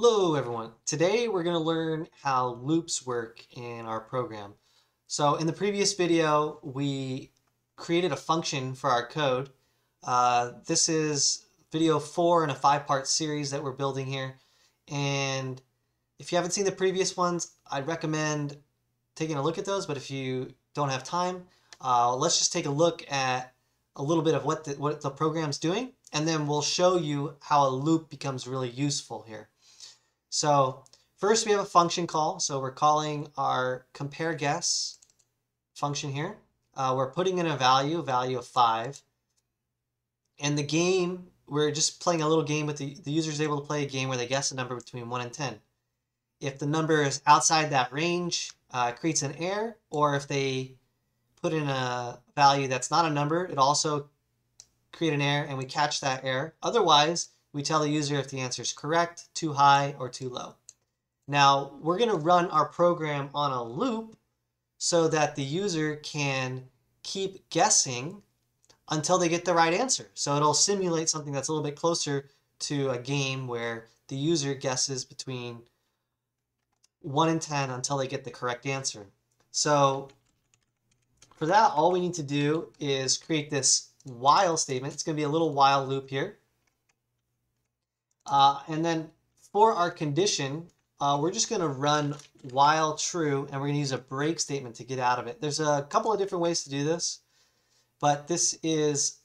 Hello everyone. Today we're going to learn how loops work in our program. So in the previous video we created a function for our code. Uh, this is video four in a five-part series that we're building here. And if you haven't seen the previous ones, I'd recommend taking a look at those. But if you don't have time, uh, let's just take a look at a little bit of what the, what the program's doing. And then we'll show you how a loop becomes really useful here. So first we have a function call. So we're calling our compare guess function here. Uh, we're putting in a value, a value of 5. And the game, we're just playing a little game with the, the user is able to play a game where they guess a number between 1 and 10. If the number is outside that range, uh, it creates an error, or if they put in a value that's not a number, it also create an error and we catch that error. Otherwise, we tell the user if the answer is correct, too high, or too low. Now, we're going to run our program on a loop so that the user can keep guessing until they get the right answer. So it'll simulate something that's a little bit closer to a game where the user guesses between 1 and 10 until they get the correct answer. So for that, all we need to do is create this while statement. It's going to be a little while loop here. Uh, and then for our condition, uh, we're just going to run while true, and we're going to use a break statement to get out of it. There's a couple of different ways to do this, but this is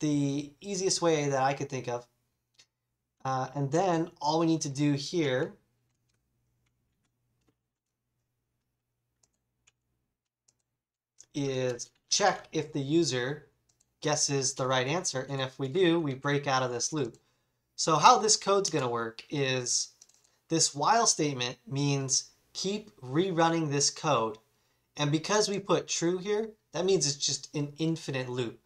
the easiest way that I could think of. Uh, and then all we need to do here is check if the user guesses the right answer. And if we do, we break out of this loop. So how this code's going to work is this while statement means keep rerunning this code. And because we put true here, that means it's just an infinite loop.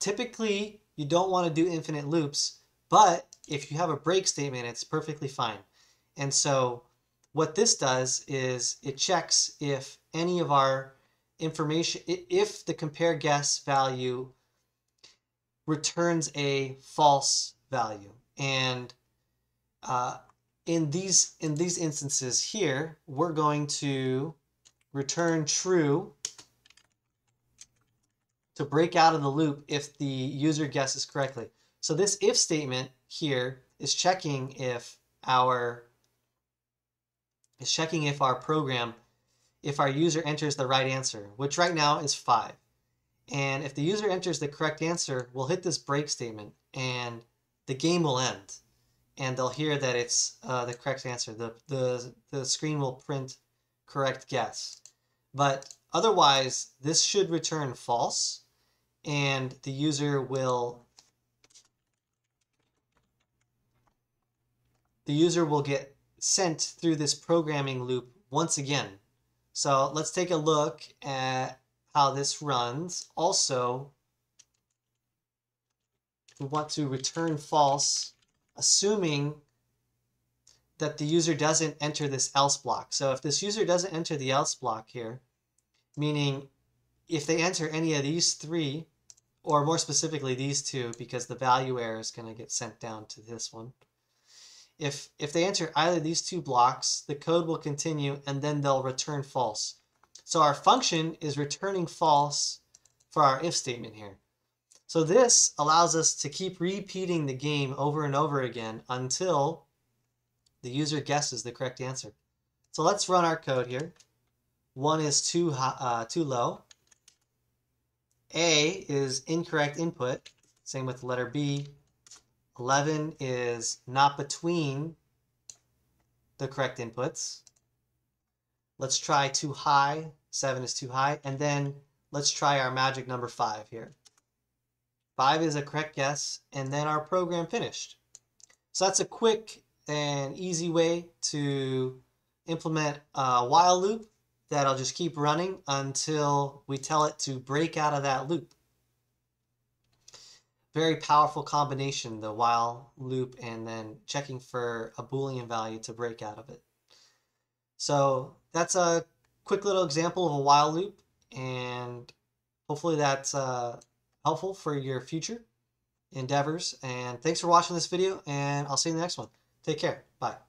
Typically, you don't want to do infinite loops, but if you have a break statement, it's perfectly fine. And so what this does is it checks if any of our information, if the compare guess value returns a false value. And uh, in these in these instances here, we're going to return true to break out of the loop if the user guesses correctly. So this if statement here is checking if our is checking if our program if our user enters the right answer, which right now is 5. And if the user enters the correct answer, we'll hit this break statement and the game will end and they'll hear that it's uh, the correct answer. The, the, the screen will print correct guess. But otherwise, this should return false and the user will the user will get sent through this programming loop once again. So let's take a look at how this runs. Also, we want to return false, assuming that the user doesn't enter this else block. So if this user doesn't enter the else block here, meaning if they enter any of these three, or more specifically these two, because the value error is going to get sent down to this one. If, if they enter either these two blocks, the code will continue and then they'll return false. So our function is returning false for our if statement here. So this allows us to keep repeating the game over and over again until the user guesses the correct answer. So let's run our code here. One is too, uh, too low. A is incorrect input. Same with letter B. 11 is not between the correct inputs. Let's try too high. 7 is too high. And then let's try our magic number 5 here. 5 is a correct guess, and then our program finished. So that's a quick and easy way to implement a while loop that'll just keep running until we tell it to break out of that loop. Very powerful combination, the while loop and then checking for a Boolean value to break out of it. So that's a quick little example of a while loop and hopefully that's uh, helpful for your future endeavors. And thanks for watching this video, and I'll see you in the next one. Take care. Bye.